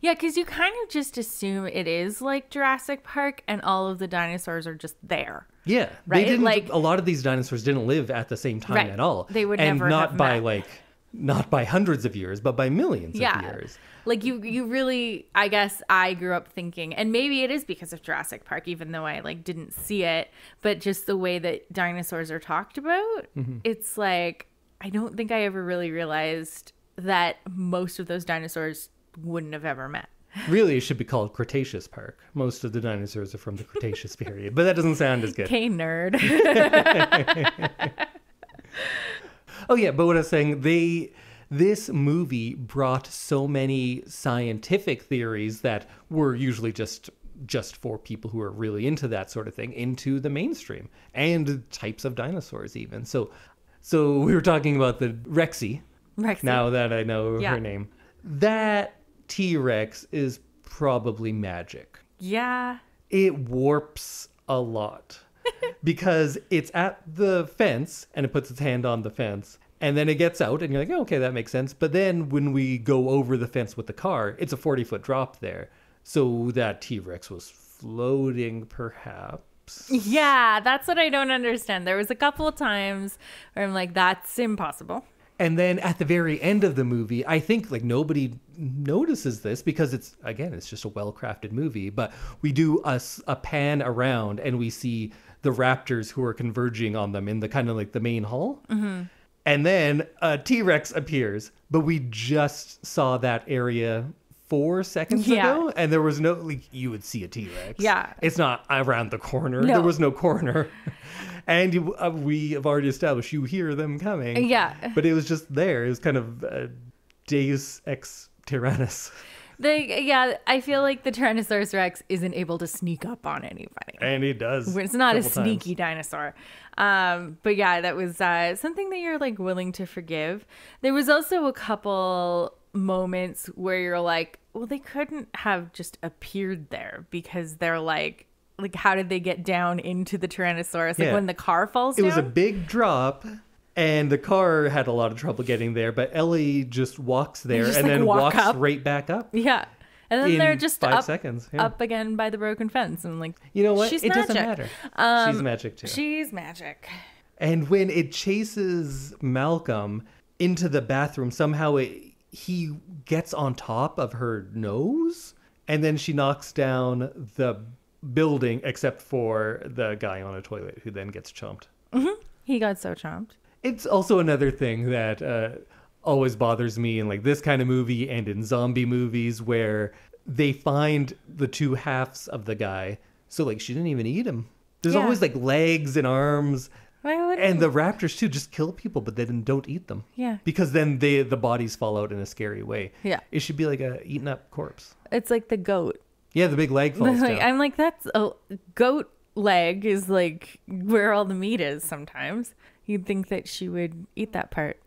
Yeah, because you kind of just assume it is like Jurassic Park and all of the dinosaurs are just there. Yeah, Right? Like- a lot of these dinosaurs didn't live at the same time Right. at all. They would and never not by met. like not by hundreds of years, but by millions Yeah. of years. Like you you really I guess I grew up thinking and maybe it is because of Jurassic Park even though I like didn't see it, but just the way that dinosaurs are talked about, Mm-hmm. it's like I don't think I ever really realized that most of those dinosaurs wouldn't have ever met. Really, it should be called Cretaceous Park. Most of the dinosaurs are from the Cretaceous period, but that doesn't sound as good. Okay, nerd. Oh yeah, but what I was saying, they this movie brought so many scientific theories that were usually just just for people who are really into that sort of thing into the mainstream and types of dinosaurs even. So so we were talking about the Rexy Rexy. Now that I know Yeah. her name, that T Rex is probably magic. Yeah. It warps a lot because it's at the fence and it puts its hand on the fence. And then it gets out, and you're like, oh, okay, that makes sense. But then when we go over the fence with the car, it's a 40 foot drop there. So that T Rex was floating, perhaps. Yeah, that's what I don't understand. There was a couple of times where I'm like, that's impossible. And then at the very end of the movie, I think like nobody notices this because it's again, it's just a well-crafted movie. But we do a pan around and we see the raptors who are converging on them in the kind of like the main hall. Mm-hmm. And then a T Rex appears, but we just saw that area four seconds Yeah. ago, and there was no like you would see a T Rex. Yeah. it's not around the corner. No. There was no corner, and you, uh, we have already established you hear them coming Yeah. but it was just there. It was kind of uh, Deus ex Tyrannus, The yeah, I feel like the Tyrannosaurus Rex isn't able to sneak up on anybody. and he does. It's not a couple times. sneaky dinosaur. Um, but yeah, that was uh, something that you're like willing to forgive. There was also a couple moments where you're like, well, they couldn't have just appeared there because they're like, like, how did they get down into the Tyrannosaurus? Like Yeah. when the car falls It down. was a big drop, and the car had a lot of trouble getting there. But Ellie just walks there just, and like, then walk walks up. right back up. yeah. And then in they're just five up, seconds. Yeah. up again by the broken fence. And like, You know what? She's it magic. doesn't matter. Um, She's magic too. She's magic. And when it chases Malcolm into the bathroom, somehow it, he gets on top of her nose, and then she knocks down the building, except for the guy on a toilet who then gets chomped. He got so chomped. It's also another thing that uh, always bothers me in like this kind of movie and in zombie movies where they find the two halves of the guy. So like she didn't even eat him. There's Yeah. always like legs and arms. And the raptors too just kill people, but then don't eat them. Yeah. Because then they the bodies fall out in a scary way. Yeah. It should be like a eaten up corpse. It's like the goat. Yeah, the big leg falls like, down. I'm like, that's a goat leg is like where all the meat is sometimes. You'd think that she would eat that part.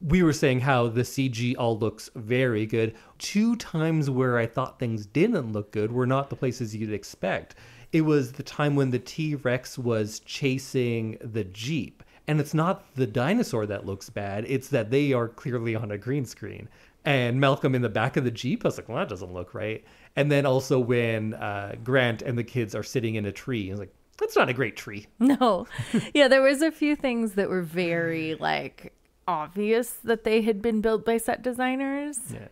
We were saying how the CG all looks very good. Two times where I thought things didn't look good were not the places you'd expect. It was the time when the T Rex was chasing the Jeep. And it's not the dinosaur that looks bad, it's that they are clearly on a green screen. And Malcolm in the back of the Jeep, I was like, well, that doesn't look right. And then also when uh, Grant and the kids are sitting in a tree, I was like, that's not a great tree. No. yeah, there was a few things that were very like obvious that they had been built by set designers. Yeah.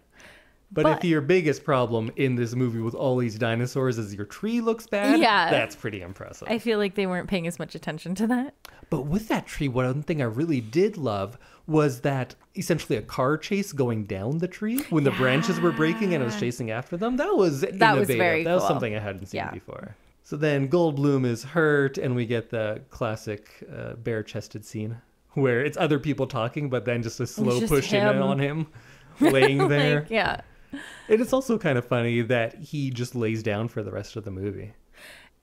But, But- if your biggest problem in this movie with all these dinosaurs is your tree looks bad, Yeah. that's pretty impressive. I feel like they weren't paying as much attention to that. But with that tree, one thing I really did love was that essentially a car chase going down the tree when the branches were breaking and it was chasing after them. That was That was very That was cool. something I hadn't seen Yeah. before. So then Goldblum is hurt, and we get the classic uh, bare-chested scene where it's other people talking, but then just a slow just push in him. on him, laying there. Like, yeah. And it's also kind of funny that he just lays down for the rest of the movie.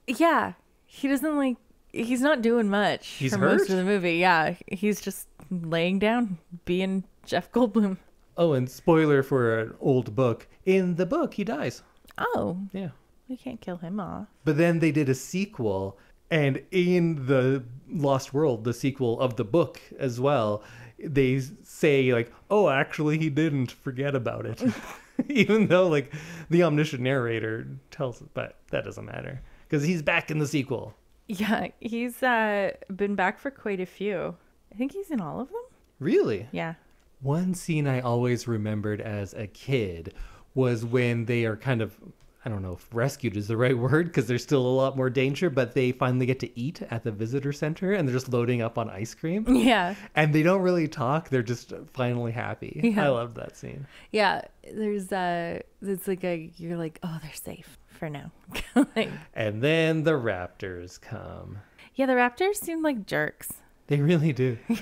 Yeah. He doesn't like he's not doing much He's for most of the movie. Yeah. He's just laying down, being Jeff Goldblum. Oh, and spoiler for an old book. In the book, he dies. Oh, Yeah. we can't kill him off. But then they did a sequel, and in the Lost World, the sequel of the book as well, they say, like, oh, actually, he didn't forget about it. Even though, like, the omniscient narrator tells but that doesn't matter because he's back in the sequel. Yeah, he's uh been back for quite a few. I think he's in all of them. Really? Yeah. One scene I always remembered as a kid was when they are kind of, I don't know if rescued is the right word because there's still a lot more danger, but they finally get to eat at the visitor center and they're just loading up on ice cream. Yeah. And they don't really talk, they're just finally happy. Yeah. I loved that scene. Yeah. There's uh it's like a you're like, oh they're safe for now. like And then the raptors come. Yeah, the raptors seem like jerks. They really do.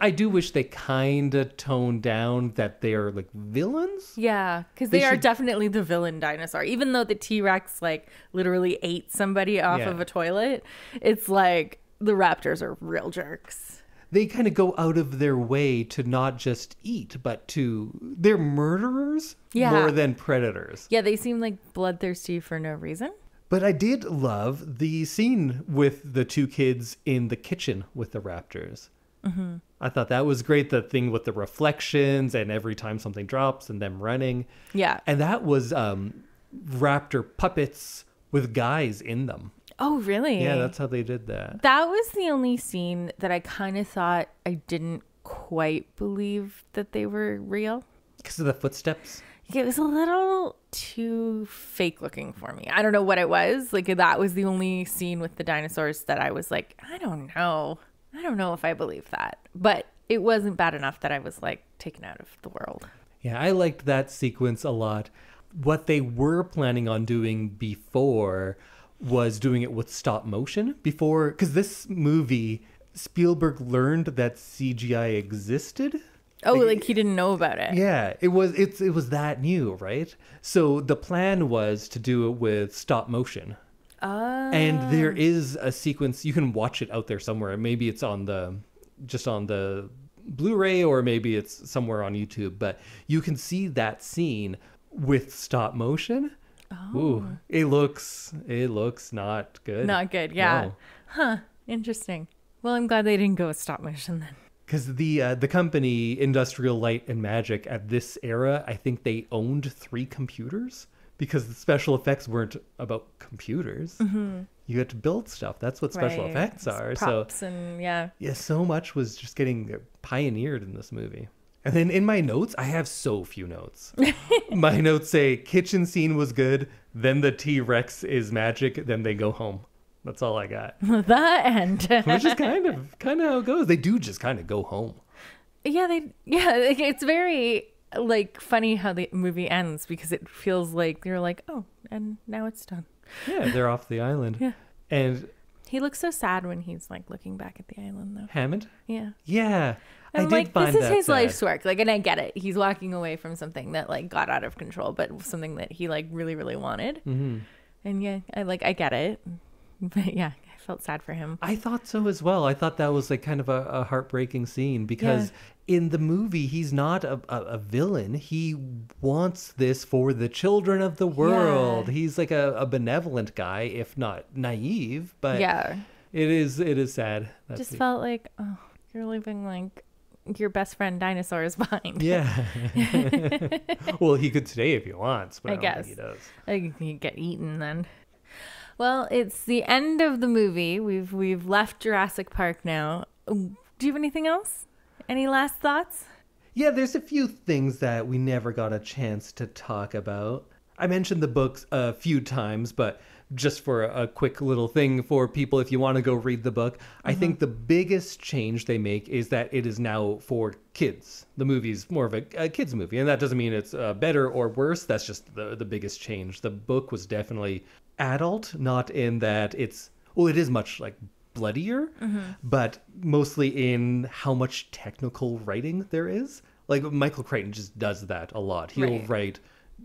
I do wish they kind of toned down that they are like villains. Yeah, because They they, are should- definitely the villain dinosaur. Even though the T Rex like literally ate somebody off Yeah. of a toilet, it's like the raptors are real jerks. they kind of go out of their way to not just eat, but to they're murderers Yeah. more than predators. Yeah, they seem like bloodthirsty for no reason. But I did love the scene with the two kids in the kitchen with the raptors. Mm-hmm. I thought that was great. The thing with the reflections and every time something drops and them running. Yeah. And that was um, raptor puppets with guys in them. Oh, really? Yeah, that's how they did that. That was the only scene that I kind of thought I didn't quite believe that they were real. Because of the footsteps. It was a little too fake looking for me. I don't know what it was. Like that was the only scene with the dinosaurs that I was like, I don't know. I don't know if I believe that. But it wasn't bad enough that I was like taken out of the world. Yeah, I liked that sequence a lot. What they were planning on doing before was doing it with stop motion before because this movie Spielberg learned that CGI existed. Oh, like he didn't know about it. Yeah, it was it's it was that new, right? So the plan was to do it with stop motion. Oh. And there ah. is a sequence you can watch it out there somewhere. Maybe it's on the just on the Blu-ray or maybe it's somewhere on YouTube, but you can see that scene with stop motion. Oh. Ooh, it looks it looks not good. Not good. Yeah. No. Huh. Interesting. Well, I'm glad they didn't go with stop motion then. Because the uh, the company Industrial Light and Magic at this era, I think they owned three computers because the special effects weren't about computers. You had to build stuff. That's what special Right. effects It's are. So and yeah. yeah, so much was just getting pioneered in this movie. And then in my notes, I have so few notes. my notes say kitchen scene was good, then the T Rex is magic, then they go home. That's all I got. the end. Which is kind of kind of how it goes. They do just kind of go home. yeah, they yeah, it's very like funny how the movie ends because it feels like you're like, "Oh, and now it's done." Yeah, they're off the island. Yeah. And He looks so sad when he's like looking back at the island though. Hammond? Yeah. Yeah. I I'm did like, this is his sad. life's work. Like, and I get it. He's walking away from something that like got out of control, but something that he like really, really wanted. hmm And yeah, I like, I get it. But yeah, I felt sad for him. I thought so as well. I thought that was like kind of a, a heartbreaking scene because in the movie he's not a, a, a villain. He wants this for the children of the world. Yeah. He's like a, a benevolent guy, if not naive. But yeah, it is it is sad. That's just the- felt like, oh, you're leaving like your best friend dinosaur is behind. yeah. well, he could stay if he wants, but I, I guess. he does. Like you get eaten then. Well, it's the end of the movie. We've we've left Jurassic Park now. Do you have anything else? Any last thoughts? Yeah, there's a few things that we never got a chance to talk about. I mentioned the books a few times, but just for a quick little thing for people, if you want to go read the book, I think the biggest change they make is that it is now for kids. The movie's more of a, a kids movie, and that doesn't mean it's uh, better or worse. That's just the the biggest change. The book was definitely adult, not in that it's well, it is much like bloodier, mm-hmm. but mostly in how much technical writing there is. Like Michael Crichton just does that a lot. He'll Right. write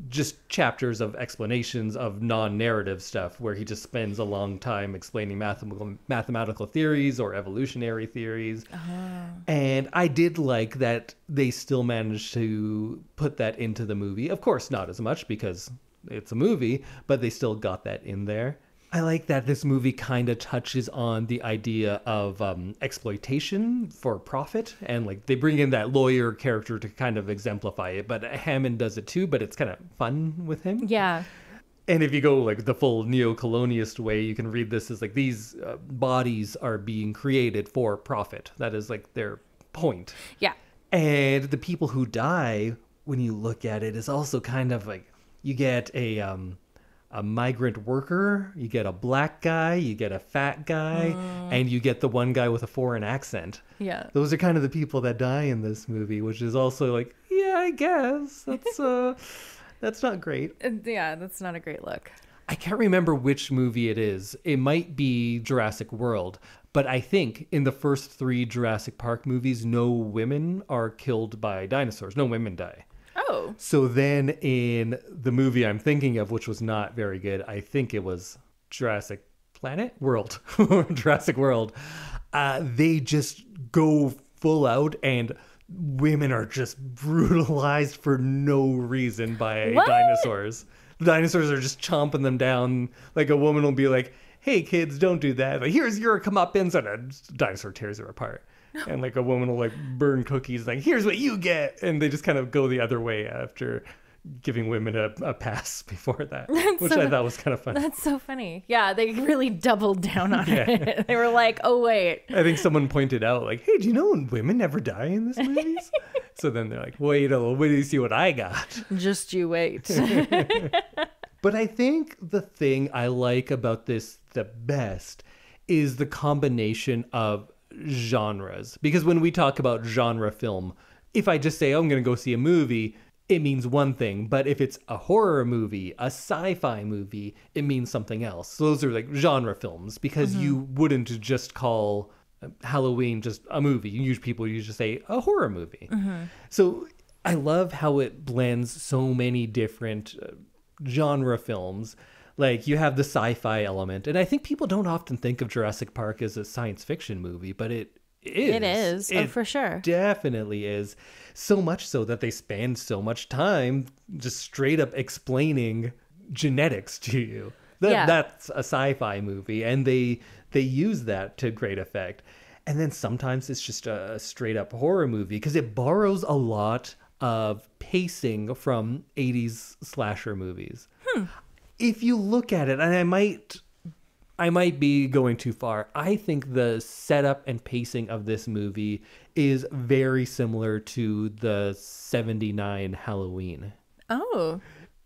just chapters of explanations of non-narrative stuff where he just spends a long time explaining mathematical mathematical theories or evolutionary theories. Uh-huh. And I did like that they still managed to put that into the movie. Of course, not as much because it's a movie, but they still got that in there. I like that this movie kind of touches on the idea of um, exploitation for profit, and like they bring in that lawyer character to kind of exemplify it. But Hammond does it too, but it's kind of fun with him. Yeah. And if you go like the full neo-colonialist way, you can read this as like these uh, bodies are being created for profit. That is like their point. Yeah. And the people who die, when you look at it, is also kind of like you get a um, a migrant worker, you get a black guy, you get a fat guy, and you get the one guy with a foreign accent. Yeah. Those are kind of the people that die in this movie, which is also like, yeah, I guess that's uh, that's not great. Uh, Yeah, that's not a great look. I can't remember which movie it is. It might be Jurassic World, but I think in the first three Jurassic Park movies, no women are killed by dinosaurs. No women die. Oh. So then in the movie I'm thinking of, which was not very good, I think it was Jurassic Planet? World. Jurassic World. uh, they just go full out and women are just brutalized for no reason by What? dinosaurs. The dinosaurs are just chomping them down. Like a woman will be like, "Hey kids, don't do that." Like, here's your comeuppance, and a dinosaur tears her apart. And like a woman will like burn cookies, like, "Here's what you get," and they just kind of go the other way after giving women a, a pass before that, which I thought was kind of funny. That's so funny. Yeah, they really doubled down on Yeah. it. They were like, "Oh wait, I think someone pointed out, like, "Hey, do you know women never die in this movies?" so then they're like, "Wait a little, wait till you see what I got." just you wait." But I think the thing I like about this the best is the combination of genres. Because when we talk about genre film, if I just say, oh, I'm going to go see a movie, it means one thing. But if it's a horror movie, a sci fi movie, it means something else. So those are like genre films because you wouldn't just call uh, Halloween just a movie. You usually people usually say a horror movie. So I love how it blends so many different uh, genre films. Like you have the sci-fi element, and I think people don't often think of Jurassic Park as a science fiction movie, but it is. It is, oh, for sure. Definitely is. So much so that they spend so much time just straight up explaining genetics to you. That, Yeah. That's a sci-fi movie, and they they use that to great effect. And then sometimes it's just a straight up horror movie because it borrows a lot of pacing from 80s slasher movies. Hmm. If you look at it, and I might I might be going too far. I think the setup and pacing of this movie is very similar to the 79 Halloween. oh,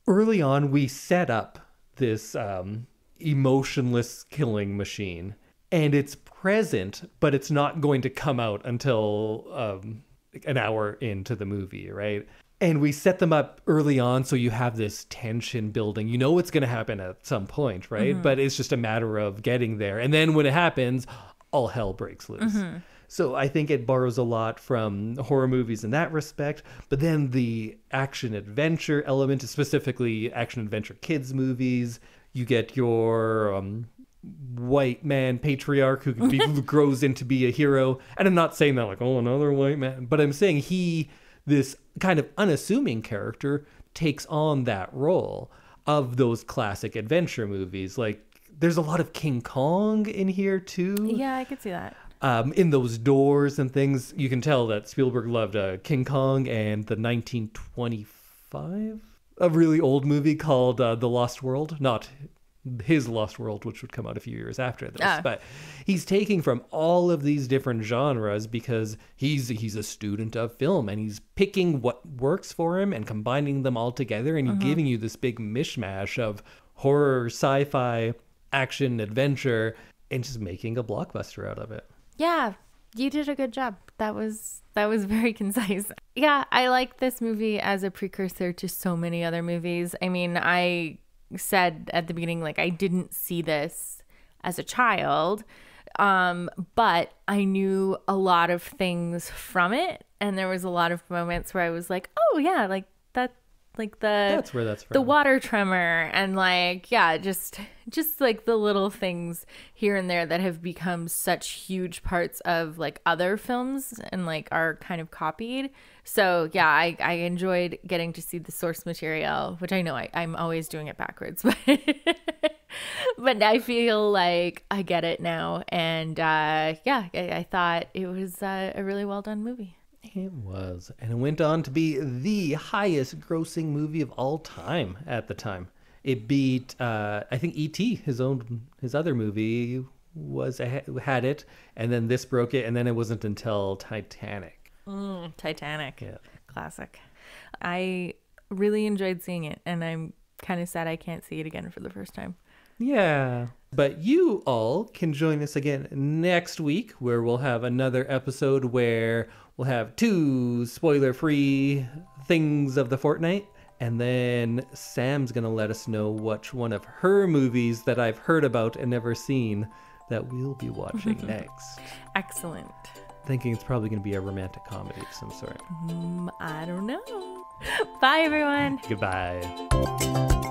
Early on, we set up this um, emotionless killing machine, and it's present, but it's not going to come out until um, an hour into the movie, right? And we set them up early on so you have this tension building. You know what's going to happen at some point, right? But it's just a matter of getting there. And then when it happens, all hell breaks loose. So I think it borrows a lot from horror movies in that respect. But then the action adventure element, specifically action adventure kids movies, you get your um, white man patriarch who, be, who grows into be a hero. And I'm not saying that like, oh, another white man, but I'm saying he, this kind of unassuming character, takes on that role of those classic adventure movies. Like, there's a lot of King Kong in here too yeah, I could see that. um, in those doors and things, you can tell that Spielberg loved uh, King Kong and the 1925, a really old movie called uh, The Lost World. Not his Lost World, which would come out a few years after this, Ah. but he's taking from all of these different genres because he's he's a student of film and he's picking what works for him and combining them all together and giving you this big mishmash of horror, sci-fi, action, adventure, and just making a blockbuster out of it. Yeah, you did a good job. That was that was very concise. Yeah, I like this movie as a precursor to so many other movies. I mean, I said at the beginning like I didn't see this as a child. Um, but I knew a lot of things from it and there was a lot of moments where I was like, "Oh yeah, like that like the That's where that's from. the water tremor and like yeah just just like the little things here and there that have become such huge parts of like other films and like are kind of copied. So yeah i i enjoyed getting to see the source material which i know I, i'm always doing it backwards but but i feel like i get it now. And uh yeah i, I thought it was uh, a really well done movie It was. And it went on to be the highest grossing movie of all time at the time. It beat, uh, I think, E.T., his own, his other movie was had it, and then this broke it, and then it wasn't until Titanic. titanic Yeah. classic. I really enjoyed seeing it, and I'm kind of sad I can't see it again for the first time. Yeah. But you all can join us again next week where we'll have another episode where we'll have two spoiler free things of the fortnight. And then Sam's going to let us know which one of her movies that I've heard about and never seen that we'll be watching next. Excellent. Thinking it's probably going to be a romantic comedy of some sort. Mm, I don't know. Bye, everyone. Goodbye.